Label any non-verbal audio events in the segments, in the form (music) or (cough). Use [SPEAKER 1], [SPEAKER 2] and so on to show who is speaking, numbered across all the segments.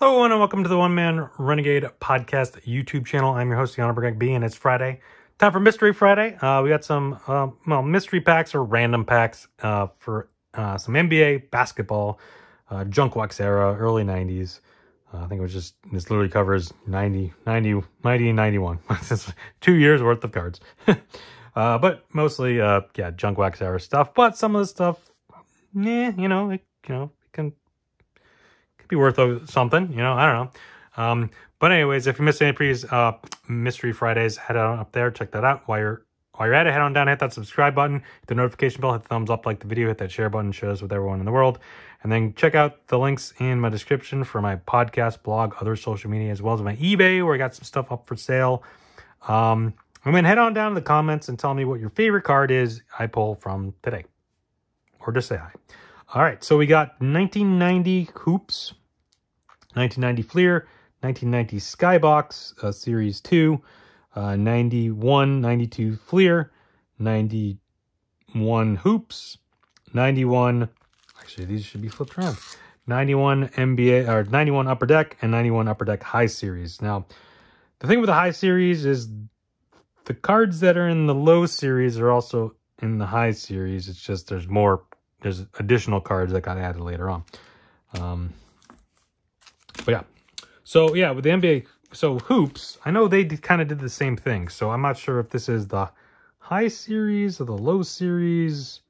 [SPEAKER 1] Hello, everyone, and welcome to the One Man Renegade Podcast YouTube channel. I'm your host, Yana Burgak B, and it's Friday. Time for Mystery Friday. Uh, we got some, uh, well, mystery packs or random packs uh, for uh, some NBA basketball, uh, junk wax era, early 90s. Uh, I think it was just, this literally covers 90, 90, 90 and 91. (laughs) two years worth of cards. (laughs) but mostly, yeah, junk wax era stuff. But some of the stuff, yeah, you know, it, you know, it can be worth of something, you know, I don't know. Um, but anyways, if you missed any previous uh, Mystery Fridays, head on up there, check that out. While you're while you're at it, head on down, hit that subscribe button, hit the notification bell, hit the thumbs up, like the video, hit that share button, shows with everyone in the world. And then check out the links in my description for my podcast, blog, other social media, as well as my eBay, where I got some stuff up for sale. Um, and then head on down to the comments and tell me what your favorite card is I pull from today. Or just say hi. All right, so we got 1990 Hoops, 1990 Fleer, 1990 Skybox uh, Series 2, uh, 91, 92 Fleer, 91 Hoops, 91, actually these should be flipped around, 91 MBA, or 91 Upper Deck, and 91 Upper Deck High Series. Now, the thing with the High Series is the cards that are in the low series are also in the high series. It's just there's more there's additional cards that got added later on. Um, but yeah, so yeah, with the NBA, so hoops, I know they kind of did the same thing. So I'm not sure if this is the high series or the low series.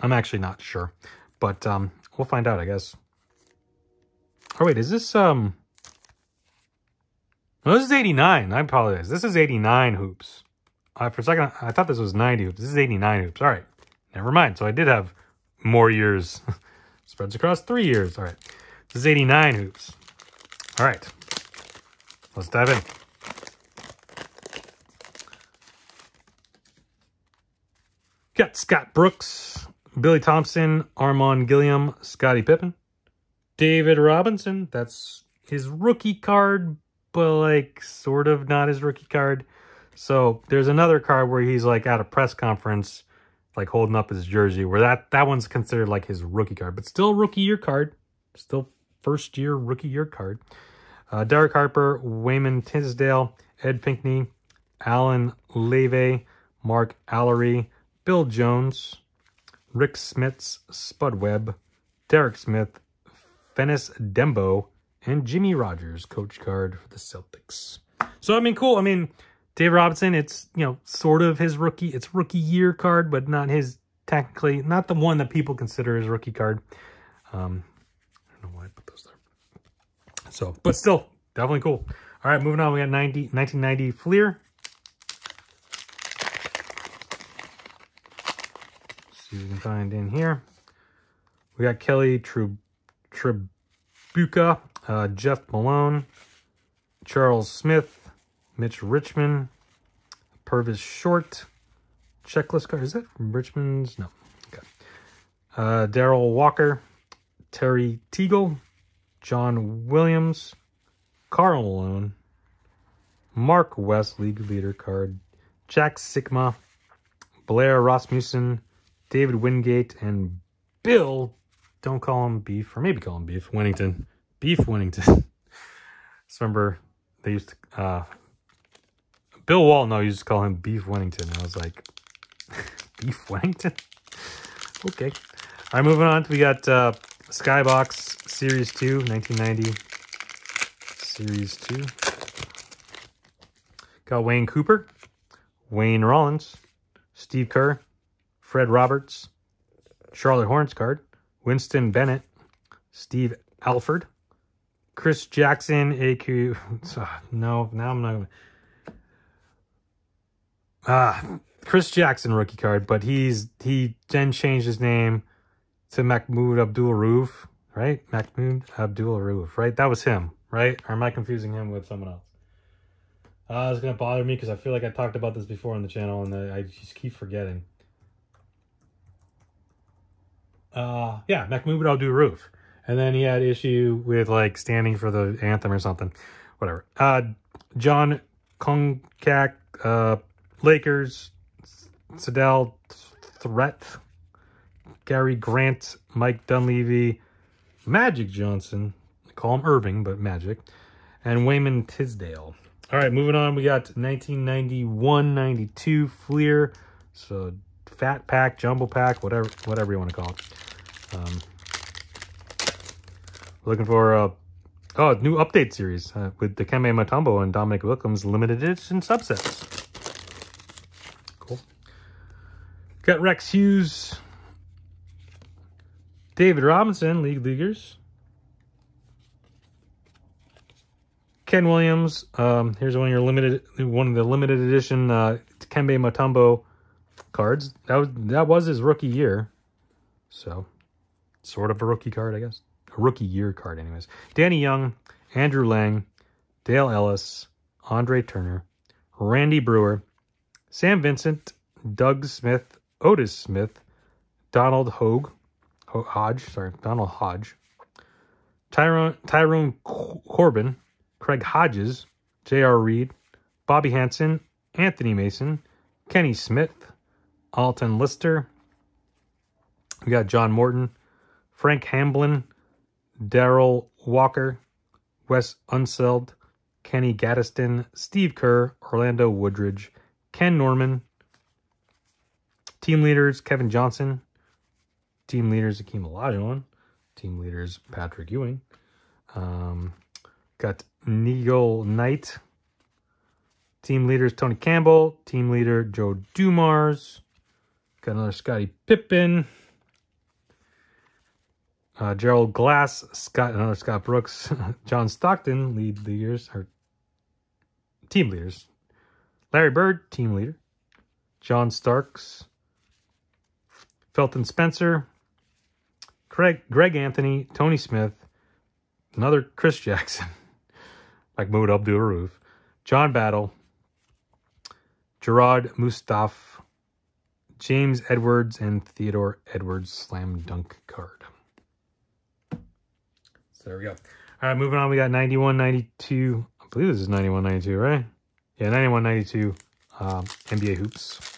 [SPEAKER 1] I'm actually not sure, but um, we'll find out, I guess. Oh wait, is this um? No, this is 89. I apologize. This is 89 hoops. Uh, for a second, I thought this was 90 hoops. This is 89 hoops. All right. Never mind. So I did have more years. (laughs) Spreads across three years. All right. This is 89 hoops. All right. Let's dive in. Got Scott Brooks, Billy Thompson, Armon Gilliam, Scottie Pippen, David Robinson. That's his rookie card, but like sort of not his rookie card. So there's another card where he's like at a press conference like holding up his jersey where that that one's considered like his rookie card but still rookie year card still first year rookie year card uh, Derek Harper, Wayman Tisdale, Ed Pinckney, Allen Leavell, Mark Alarie, Bill Jones, Rick Smits, Spud Webb, Derek Smith, Fennis Dembo, and Jimmy Rodgers, coach card for the Celtics. So, I mean, cool. I mean, Dave Robinson, it's, you know, sort of his rookie, it's rookie year card, but not his, technically, not the one that people consider his rookie card. Um, I don't know why I put those there. So, but still, definitely cool. All right, moving on, we got 90, 1990 Fleer. Let's see if we can find in here. We got Kelly Tripucka, uh, Jeff Malone, Charles Smith, Mitch Richmond, Purvis Short, checklist card. Is that from Richmond's? No. Okay. Uh, Darrell Walker, Terry Teagle, John Williams, Karl Malone, Mark West, league leader card, Jack Sikma, Blair Rasmussen, David Wingate, and Bill, don't call him Beef, or maybe call him Beef, Wennington. Beef Wennington. (laughs) Just remember they used to, uh, Bill Walton, no, you just call him Beef Wennington. I was like, (laughs) Beef Wennington? (laughs) okay. All right, moving on. We got uh, Skybox Series 2, 1990. Series 2. Got Wayne Cooper, Wayne Rollins, Steve Kerr, Fred Roberts, Charlotte Hornets card, Winston Bennett, Steve Alford, Chris Jackson, AQ. (laughs) No, now I'm not going to. Ah, Chris Jackson rookie card, but he's he then changed his name to Mahmoud Abdul Rauf, right? Mahmoud Abdul Rauf, right? That was him, right? Or am I confusing him with someone else? Uh, it's gonna bother me because I feel like I talked about this before on the channel and I just keep forgetting. Uh, yeah, Mahmoud Abdul Rauf, and then he had issue with like standing for the anthem or something, whatever. Uh, Jon Koncak, uh, Lakers, Sedale Threatt, Gary Grant, Mike Dunleavy, Magic Johnson, call him Irving, but Magic. And Wayman Tisdale. All right, moving on. We got 1991-92 Fleer. So fat pack, jumbo pack, whatever whatever you want to call it. Um, looking for a oh new update series uh, with the Kembe Mutombo and Dominique Wilkins limited edition subsets. Cool. Got Rex Hughes, David Robinson, League Leaguers. Ken Williams. Um, here's one of your limited, one of the limited edition uh, Kembe Mutombo cards. That was that was his rookie year, so sort of a rookie card, I guess. A rookie year card, anyways. Danny Young, Andrew Lang, Dale Ellis, Andre Turner, Randy Breuer, Sam Vincent, Doug Smith, Otis Smith, Donald Hogue, Hodge, sorry, Donald Hodge, Tyrone Tyrone Corbin, Craig Hodges, J.R. Reid, Bobby Hansen, Anthony Mason, Kenny Smith, Alton Lister. We got John Morton, Frank Hamblin, Darrell Walker, Wes Unseld, Kenny Gattison, Steve Kerr, Orlando Woolridge, Ken Norman, team leaders Kevin Johnson, team leaders Akeem Olajuwon, team leaders Patrick Ewing, um, got Negele Knight. Team leaders Tony Campbell. Team leader Joe Dumars. Got another Scottie Pippen. Uh, Gerald Glass, Scott, another Scott Brooks, (laughs) John Stockton, lead leaders, or team leaders. Larry Bird, team leader. John Starks, Felton Spencer, Craig, Greg Anthony, Tony Smith, another Chris Jackson, (laughs) like Mahmoud Abdul Rauf, John Battle, Jerrod Mustaf, James Edwards, and Theodore Edwards slam dunk card. So there we go. All right, moving on. We got 91, 92. I believe this is 91, 92, right? Yeah, 91, 92 um, NBA hoops.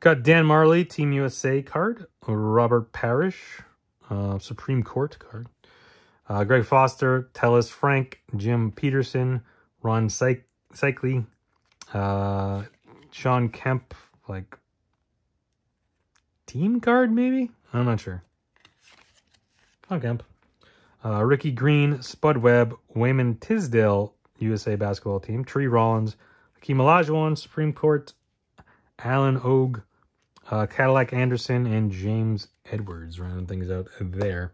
[SPEAKER 1] Got Dan Majerle, Team USA card. Robert Parish, uh, Supreme Court card. Uh, Greg Foster, Tellis Frank, Jim Peterson, Rony Seikaly, uh, Shawn Kemp, like team card maybe? I'm not sure. Shawn Kemp. Uh, Ricky Green, Spud Webb, Wayman Tisdale, USA basketball team. Tree Rollins, Hakeem Olajuwon, Supreme Court, Alan Ogg, uh, Cadillac Anderson, and James Edwards rounding things out there.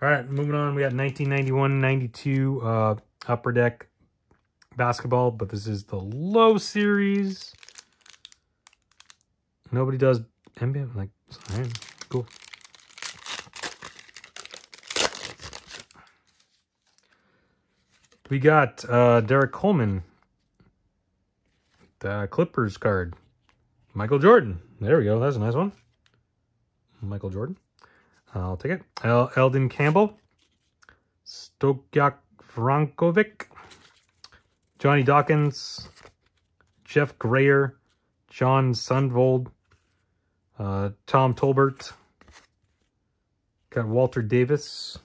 [SPEAKER 1] All right, moving on. We got 1991-92 uh, Upper Deck basketball, but this is the low series. Nobody does NBA. Like, all right, cool. We got uh, Derrick Coleman, the Clippers card. Michael Jordan. There we go. That's a nice one. Michael Jordan. I'll take it. El Elden Campbell. Stojko Vrankovic. Johnny Dawkins. Jeff Grayer. Jon Sundvold. Uh, Tom Tolbert. Got Walter Davis.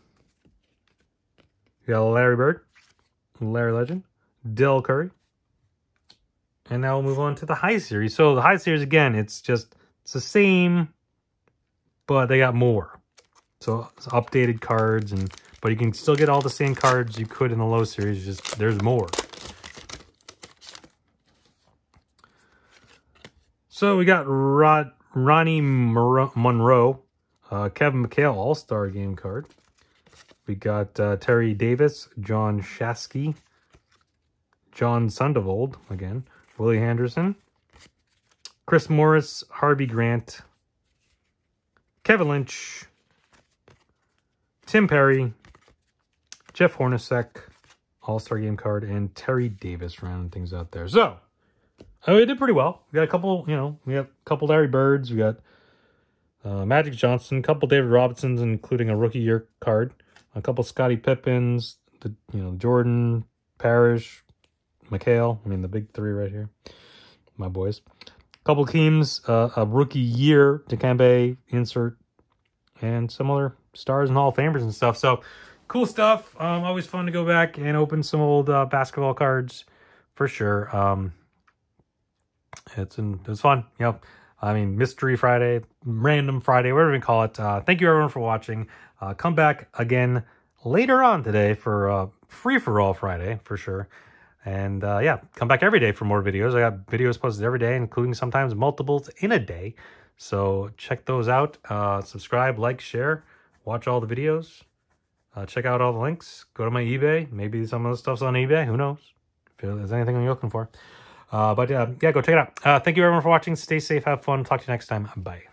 [SPEAKER 1] We got Larry Bird. Larry Legend. Dell Curry. And now we'll move on to the high series. So the high series, again, it's just, it's the same, but they got more. So it's updated cards, and but you can still get all the same cards you could in the low series, just there's more. So we got Rod, Ronnie Monroe, uh, Kevin McHale All-Star Game card. We got uh, Terry Davis, John Shasky, John Sundervold, again, Willie Henderson, Chris Morris, Harvey Grant, Kevin Lynch, Tim Perry, Jeff Hornacek, All-Star Game card, and Terry Davis rounding things out there. So, oh, we did pretty well. We got a couple, you know, we got a couple Larry Birds. We got uh, Magic Johnson, a couple David Robinsons, including a rookie year card, a couple Scottie Pippens, the, you know, Jordan, Parish, McHale. I mean, the big three right here. my boys. Couple teams, uh, a rookie year Dikembe insert, and some other stars and Hall of Famers and stuff. So cool stuff. Um, always fun to go back and open some old uh, basketball cards for sure. Um, it's in, it's fun. Yep. I mean, Mystery Friday, Random Friday, whatever you call it. Uh, thank you everyone for watching. Uh, come back again later on today for uh, Free For All Friday for sure. And uh, yeah, come back every day for more videos. I got videos posted every day, including sometimes multiples in a day. So check those out. Uh, subscribe, like, share, watch all the videos. Uh, check out all the links. Go to my eBay. Maybe some of the stuff's on eBay. Who knows? If there's anything you're looking for. Uh, but uh, yeah, go check it out. Uh, thank you everyone for watching. Stay safe. Have fun. Talk to you next time. Bye.